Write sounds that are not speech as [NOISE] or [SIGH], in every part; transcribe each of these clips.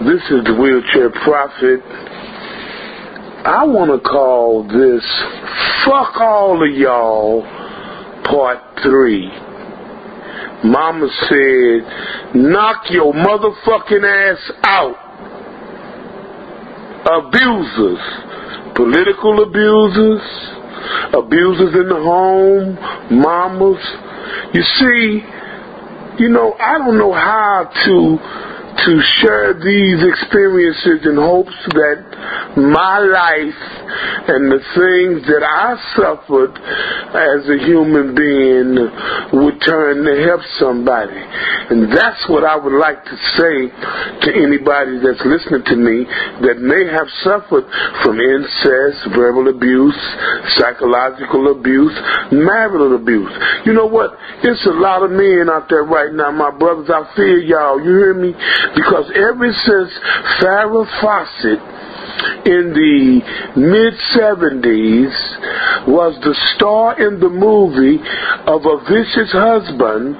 This is the Wheelchair Prophet. I want to call this Fuck All of Y'all Part 3. Mama said, knock your motherfucking ass out. Abusers, political abusers, abusers in the home, mamas. You see, you know, I don't know how to to share these experiences in hopes that my life and the things that I suffered as a human being would turn to help somebody. And that's what I would like to say to anybody that's listening to me that may have suffered from incest, verbal abuse, psychological abuse, marital abuse. You know what? It's a lot of men out there right now, my brothers. I fear y'all. You hear me? Because ever since Farrah Fawcett in the mid 70s was the star in the movie of a vicious husband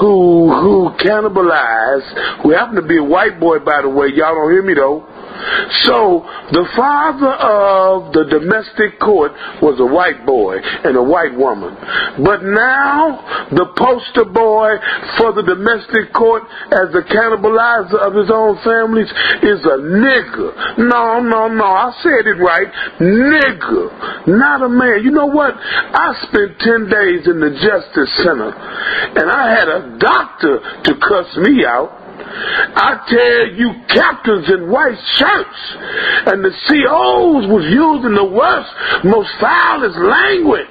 who who cannibalized who happened to be a white boy by the way. Y'all don't hear me though so the father of the domestic court was a white boy and a white woman. But now the poster boy for the domestic court as the cannibalizer of his own families is a nigger. No, no, no. I said it right. Nigger. Not a man. You know what? I spent 10 days in the Justice Center and I had a doctor to cuss me out. I tell you, captains in white shirts and the COs was using the worst, most foulest language.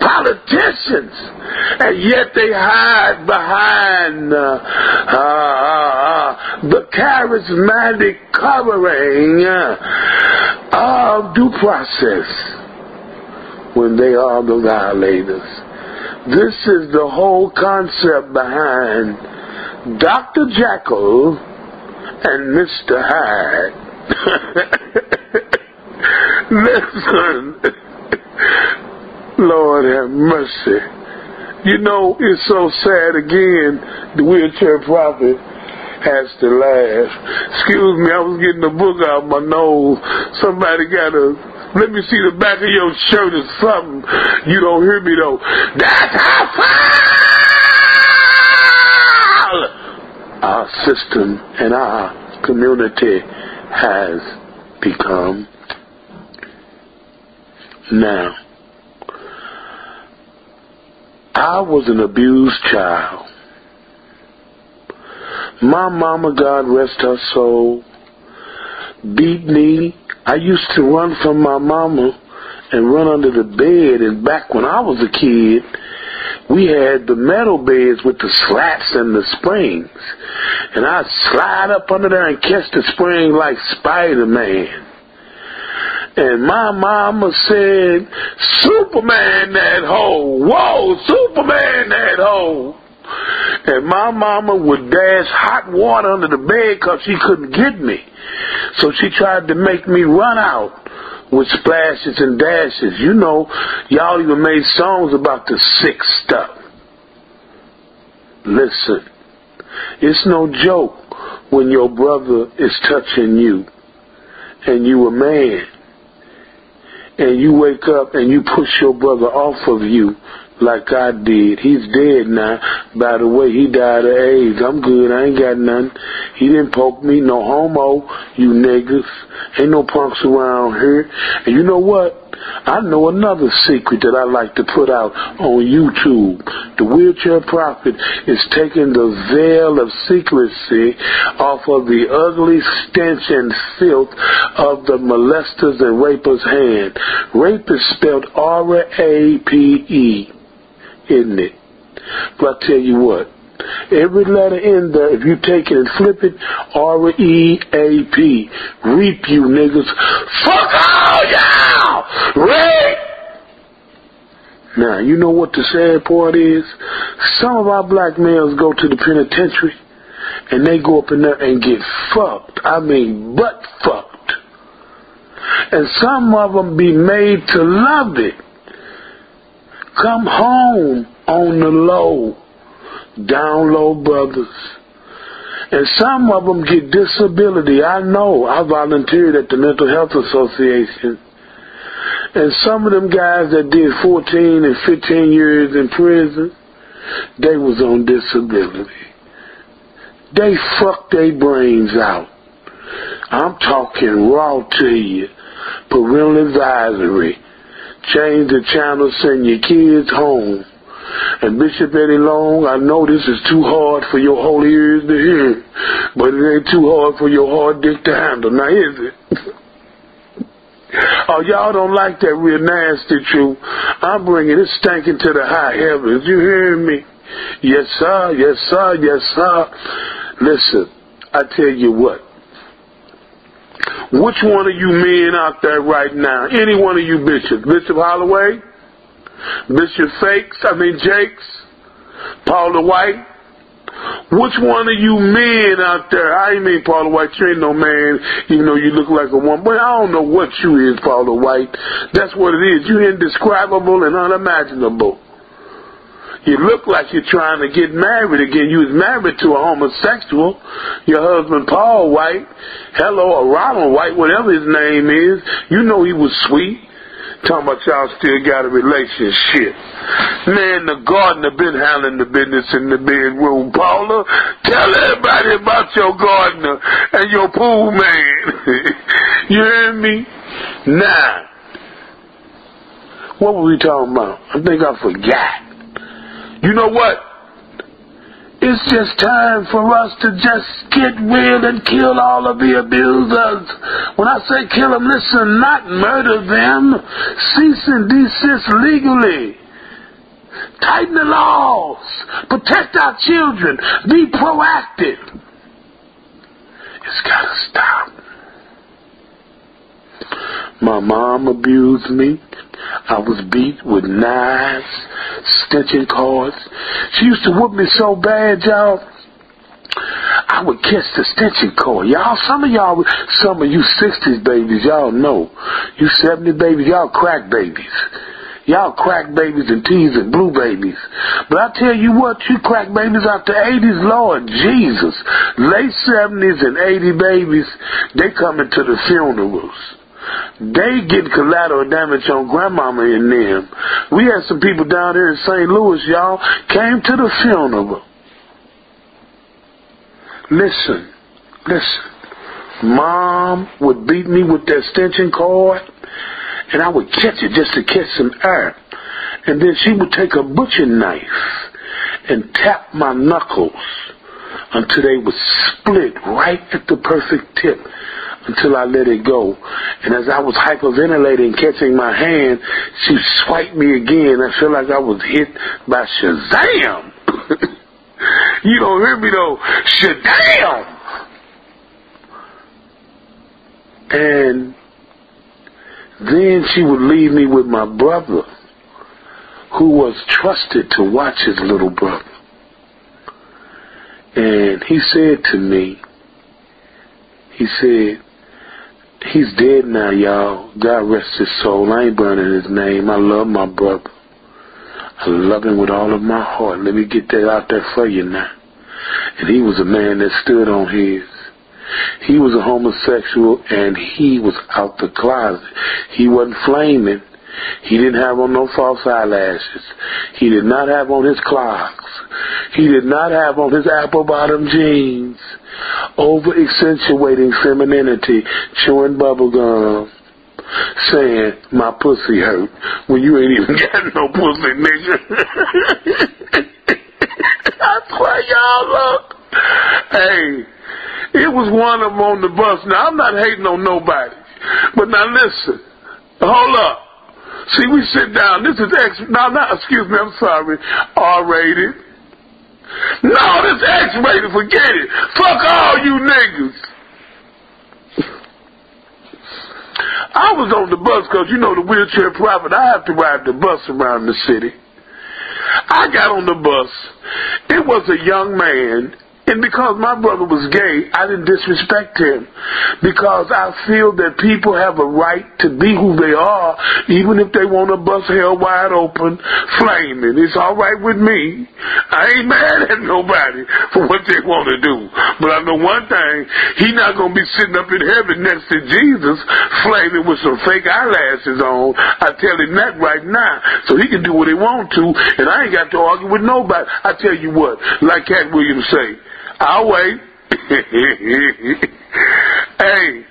Politicians. And yet they hide behind uh, uh, uh, the charismatic covering uh, of due process when they are the violators. This is the whole concept behind Dr. Jekyll and Mr. Hyde. [LAUGHS] Listen, Lord have mercy. You know, it's so sad again, the wheelchair prophet has to laugh. Excuse me, I was getting the book out of my nose. Somebody got a, let me see the back of your shirt or something. You don't hear me though. That's how far! Our system and our community has become now. I was an abused child. My mama, God rest her soul, beat me. I used to run from my mama and run under the bed. And back when I was a kid, we had the metal beds with the slats and the springs. And I'd slide up under there and catch the spring like Spider-Man. And my mama said, Superman that hole. Whoa, Superman that hole. And my mama would dash hot water under the bed because she couldn't get me. So she tried to make me run out with splashes and dashes. You know, y'all even made songs about the sick stuff. Listen, it's no joke when your brother is touching you and you a man and you wake up and you push your brother off of you like I did. He's dead now. By the way, he died of AIDS. I'm good. I ain't got nothing. He didn't poke me. No homo, you niggas. Ain't no punks around here. And you know what? I know another secret that I like to put out on YouTube. The Wheelchair Prophet is taking the veil of secrecy off of the ugly stench and filth of the molesters and rapers' hand. Rape is spelled R-A-P-E isn't it? But I tell you what, every letter in there, if you take it and flip it, R-E-A-P, reap you niggas. Fuck all y'all! Rape! Now, you know what the sad part is? Some of our black males go to the penitentiary and they go up in there and get fucked. I mean, butt fucked. And some of them be made to love it. Come home on the low. Down low, brothers. And some of them get disability. I know. I volunteered at the Mental Health Association. And some of them guys that did 14 and 15 years in prison, they was on disability. They fucked their brains out. I'm talking raw to you. Parental advisory. Change the channel, send your kids home. And Bishop Eddie Long, I know this is too hard for your holy ears to hear, but it ain't too hard for your hard dick to handle. Now is it? [LAUGHS] oh, y'all don't like that real nasty truth. I'm bringing it stinking to the high heavens. You hear me? Yes, sir. Yes, sir. Yes, sir. Listen, I tell you what. Which one of you men out there right now, any one of you bishops, Bishop Holloway, Bishop Fakes, I mean Jakes, Paula White, which one of you men out there, I ain't mean Paula White, you ain't no man, even though you look like a woman, but I don't know what you is, Paula White. That's what it is. You indescribable and unimaginable. You look like you're trying to get married again. You was married to a homosexual. Your husband, Paul White, hello, or Ronald White, whatever his name is. You know he was sweet. Talking about y'all still got a relationship. Man, the gardener been handling the business in the bedroom. Paula, tell everybody about your gardener and your pool man. [LAUGHS] you hear me? Now, what were we talking about? I think I forgot. You know what? It's just time for us to just get rid and kill all of the abusers. When I say kill them, listen, not murder them. Cease and desist legally. Tighten the laws. Protect our children. Be proactive. It's gotta stop. My mom abused me. I was beat with knives, stitching cords. She used to whoop me so bad, y'all. I would catch the stitching cord. Y'all, some of y'all, some of you 60s babies, y'all know. You 70 babies, y'all crack babies. Y'all crack babies and teas and blue babies. But I tell you what, you crack babies out the 80s, Lord Jesus. Late 70s and 80 babies, they coming to the funerals. They get collateral damage on grandmama and them. We had some people down here in St. Louis, y'all, came to the funeral. Listen, listen. Mom would beat me with that extension cord, and I would catch it just to catch some air. And then she would take a butcher knife and tap my knuckles until they would split right at the perfect tip until I let it go. And as I was hyperventilating, catching my hand, she swiped me again. I felt like I was hit by Shazam. [LAUGHS] you don't hear me though. Shazam! And then she would leave me with my brother, who was trusted to watch his little brother. And he said to me, he said, He's dead now, y'all. God rest his soul. I ain't burning his name. I love my brother. I love him with all of my heart. Let me get that out there for you now. And he was a man that stood on his. He was a homosexual and he was out the closet. He wasn't flaming. He didn't have on no false eyelashes. He did not have on his clocks. He did not have on his apple bottom jeans. Over accentuating femininity, chewing bubble gum, saying my pussy hurt when you ain't even [LAUGHS] got no pussy, nigga. [LAUGHS] That's why y'all look. Hey, it was one of them on the bus. Now I'm not hating on nobody, but now listen. Hold up. See, we sit down. This is X. No, not, excuse me, I'm sorry. R rated. No, this X rated. Forget it. Fuck all you niggas. I was on the bus because, you know, the wheelchair prophet, I have to ride the bus around the city. I got on the bus. It was a young man And because my brother was gay, I didn't disrespect him. Because I feel that people have a right to be who they are, even if they want to bust hell wide open, flaming. It's all right with me. I ain't mad at nobody for what they want to do. But I know one thing, he not going to be sitting up in heaven next to Jesus, flaming with some fake eyelashes on. I tell him that right now, so he can do what he want to, and I ain't got to argue with nobody. I tell you what, like Katt Williams say, I'll wait. [LAUGHS] hey,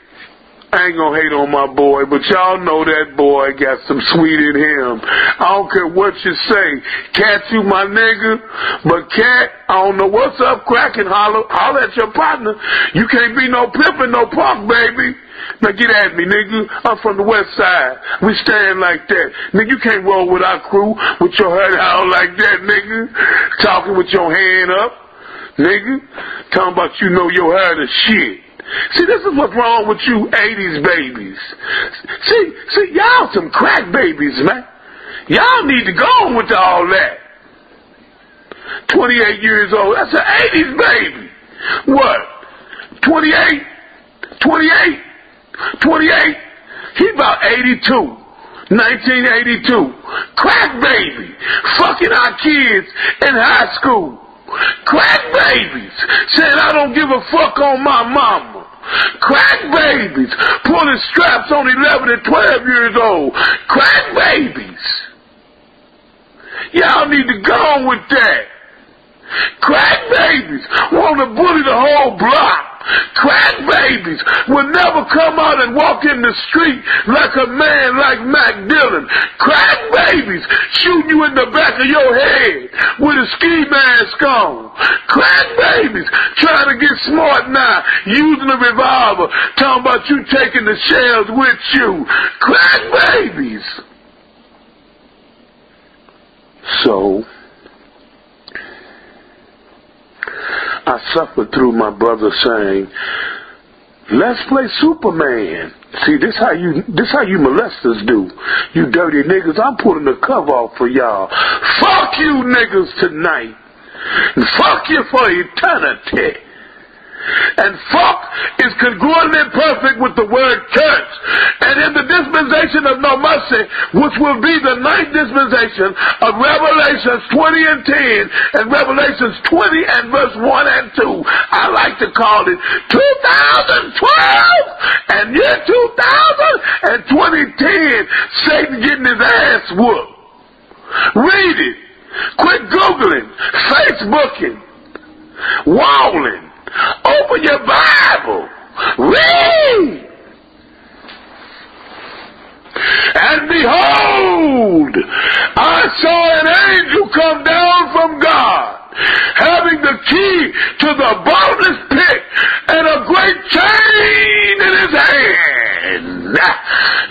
I ain't gonna hate on my boy, but y'all know that boy got some sweet in him. I don't care what you say. Katt, you my nigga, but Katt, I don't know what's up, cracking, holler, holler at your partner. You can't be no pimpin', no punk, baby. Now get at me, nigga. I'm from the west side. We stand like that. Nigga, you can't roll with our crew with your head out like that, nigga. Talking with your hand up nigga. Talking about you know your hair the shit. See, this is what's wrong with you 80s babies. See, see, y'all some crack babies, man. Y'all need to go on with all that. 28 years old, that's an 80s baby. What? 28? 28? 28? He about 82. 1982. Crack baby. Fucking our kids in high school. Crack babies saying I don't give a fuck on my mama. Crack babies pulling straps on 11 and 12 years old. Crack babies. Y'all need to go with that. Crack babies want to bully the whole block. Crack babies will never come out and walk in the street like a man like Matt Dillon. Crack babies shooting you in the back of your head with a ski mask on. Crack babies trying to get smart now, using a revolver, talking about you taking the shells with you. Crack babies. So, I suffered through my brother saying, Let's play Superman. See, this how you this how you molesters do. You dirty niggas, I'm putting the cover off for y'all. Fuck you niggas tonight. And fuck you for eternity. And fuck is congruently perfect with the word church. And in the dispensation of no mercy, which will be the ninth dispensation of Revelations 20 and 10 and Revelations 20 and verse 1 and 2, I like to call it 2012 and year 2000 and 2010, Satan getting his ass whooped. Read it. Quit Googling, Facebooking, walling. Open your Bible. Read. And behold, I saw an angel come down from God, having the key to the bottomless pit and a great chain in his hand.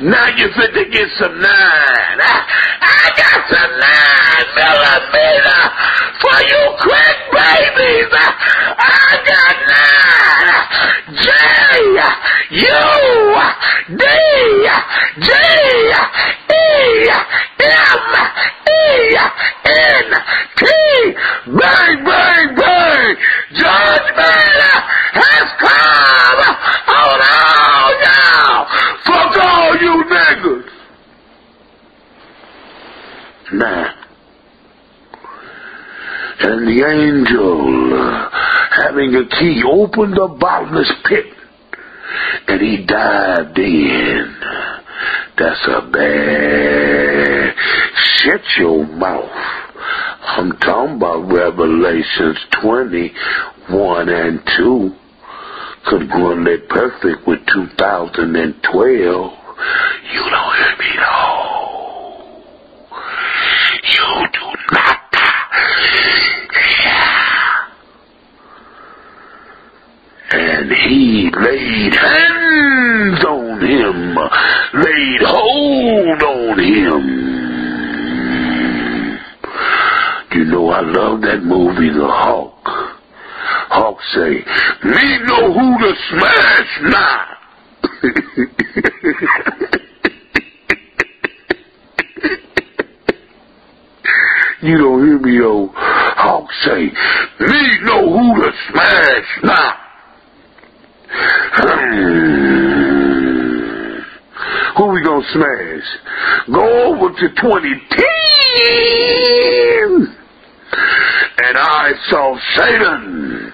Now you fit to get some nine. I got some nine millimeter for you quick babies. I got nine. J U D G E M E N T. Bang, bang, bang. Judgment has come on all y'all. Fuck all you niggas. Now, and the angel, uh, having a key, opened the bottomless pit, and he dived in. That's a bad. Shut your mouth. I'm talking about Revelations 20, 1 and 2. Congruently perfect with 2012. You don't hear me though. You do not. And he laid hands on him, laid hold on him. You know, I love that movie, The Hawk. Hawk say, me know who to smash now. [LAUGHS] you don't hear me though. Hawk say, need know who to smash now. Hmm. Who we gonna smash? Go over to 2010 and I saw Satan